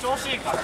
調子いいから。